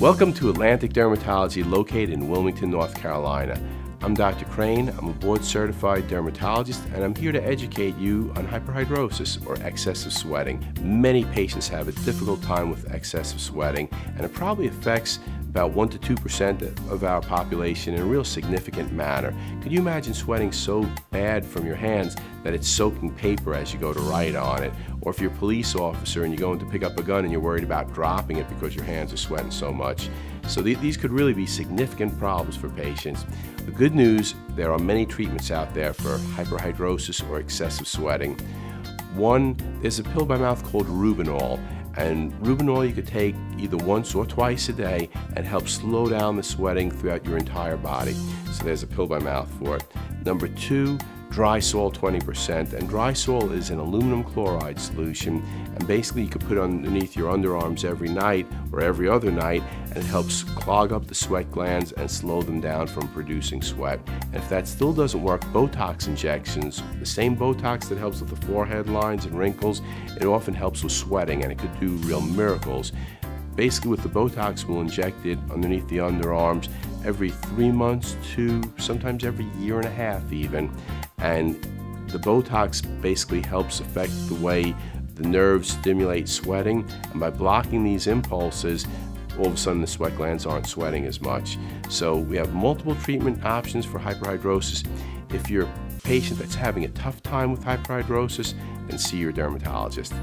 Welcome to Atlantic Dermatology located in Wilmington, North Carolina. I'm Dr. Crane, I'm a board certified dermatologist, and I'm here to educate you on hyperhidrosis or excessive sweating. Many patients have a difficult time with excessive sweating, and it probably affects about 1 to 2% of our population in a real significant manner. Could you imagine sweating so bad from your hands that it's soaking paper as you go to write on it? Or if you're a police officer and you're going to pick up a gun and you're worried about dropping it because your hands are sweating so much. So th these could really be significant problems for patients. The good news, there are many treatments out there for hyperhidrosis or excessive sweating. One, there's a pill by mouth called Robinul, and Robinul you could take either once or twice a day and help slow down the sweating throughout your entire body. So there's a pill by mouth for it. Number two, Drysol 20%. And Drysol is an aluminum chloride solution. And basically, you could put it underneath your underarms every night or every other night, and it helps clog up the sweat glands and slow them down from producing sweat. And if that still doesn't work, Botox injections, the same Botox that helps with the forehead lines and wrinkles, it often helps with sweating and it could do real miracles. Basically, with the Botox, we'll inject it underneath the underarms every three months to sometimes every year and a half, even. And the Botox basically helps affect the way the nerves stimulate sweating. And by blocking these impulses, all of a sudden the sweat glands aren't sweating as much. So we have multiple treatment options for hyperhidrosis. If you're a patient that's having a tough time with hyperhidrosis, then see your dermatologist.